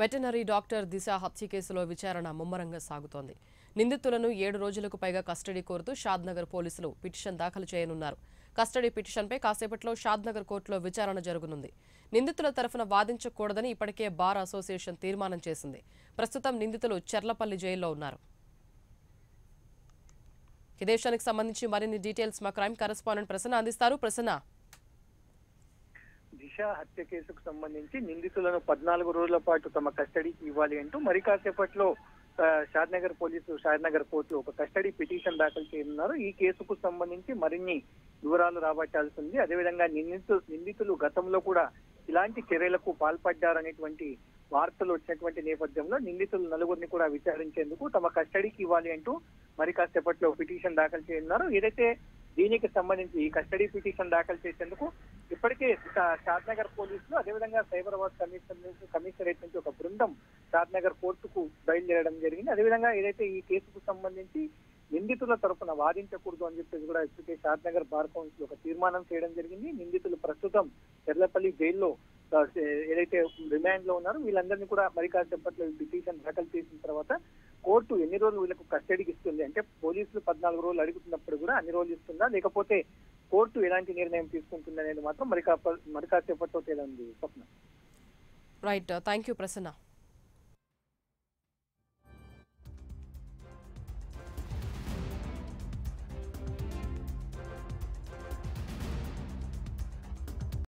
Veterinary doctor దిశ హత్య కేసులో విచారణ ముమ్మరంగా సాగుతోంది. నిందితులను ఏడు రోజులకు పైగా కస్టడీ కోరుతూ షాద్నగర్ పోలీసులు పిటిషన్ దాఖలు చేయనున్నారు. కస్టడీ పిటిషన్పై కాసేపట్లో షాద్నగర్ కోర్టులో విచారణ జరగనుంది. నిందితుల తరఫున వాదించకూడదని ఇప్పటికే బార్ అసోసియేషన్ తీర్మానం చేసింది. ప్రస్తుతం నిందితులు చెర్లపల్లి జైల్లో ఉన్నారు. ఈ దేశానికి సంబంధించి మరిన్ని డీటెయిల్స్ మా క్రైమ్ కరెస్పాండెంట్ ప్రసన్న అందిస్తారు. ప్రసన్న దిశ హత్య కేసుకు సంబంధించి నిందితులను పద్నాలుగు రోజుల పాటు తమ కస్టడీకి ఇవ్వాలి అంటూ మరి కాసేపట్లో షాద్నగర్ పోలీసు షాద్నగర్ కోర్టులో ఒక కస్టడీ పిటిషన్ దాఖలు చేయనున్నారు. ఈ కేసుకు సంబంధించి మరిన్ని వివరాలు రాబట్టాల్సి ఉంది. అదేవిధంగా నిందితు నిందితులు గతంలో కూడా ఇలాంటి చర్యలకు పాల్పడ్డారనేటువంటి వార్తలు వచ్చినటువంటి నేపథ్యంలో నిందితులు నలుగురిని కూడా విచారించేందుకు తమ కస్టడీకి ఇవ్వాలి అంటూ మరి కాసేపట్లో పిటిషన్ దాఖలు చేయనున్నారు. ఏదైతే దీనికి సంబంధించి ఈ కస్టడీ పిటిషన్ దాఖలు చేసేందుకు ఇప్పటికే షాద్నగర్ పోలీసులు అదేవిధంగా సైబరాబాద్ కమిషనర్ నుంచి కమిషనరేట్ నుంచి ఒక బృందం షాద్నగర్ కోర్టుకు బయలుదేరడం జరిగింది. అదేవిధంగా ఏదైతే ఈ కేసుకు సంబంధించి నిందితుల తరఫున వాదించకూడదు అని చెప్పేసి కూడా ఇప్పటికే షాద్నగర్ బార్ కౌన్సిల్ ఒక తీర్మానం చేయడం జరిగింది. నిందితులు ప్రస్తుతం ఎర్లపల్లి జైల్లో ఏదైతే రిమాండ్లో ఉన్నారో వీళ్ళందరినీ కూడా మరి కాసేపట్లో పిటిషన్ దాఖలు చేసిన తర్వాత కోర్టు ఎన్ని రోజులు వీళ్ళకు కస్టడీకి ఇస్తుంది అంటే పోలీసులు పద్నాలుగు రోజులు అడుగుతున్నప్పుడు కూడా అన్ని రోజులు ఇస్తుందా? లేకపోతే కోర్టు ఎలాంటి నిర్ణయం తీసుకుంటుంది అనేది మాత్రం మరి కాప మరి కాసేపట్లో తేలింది Swapna. Right thank you Prasanna.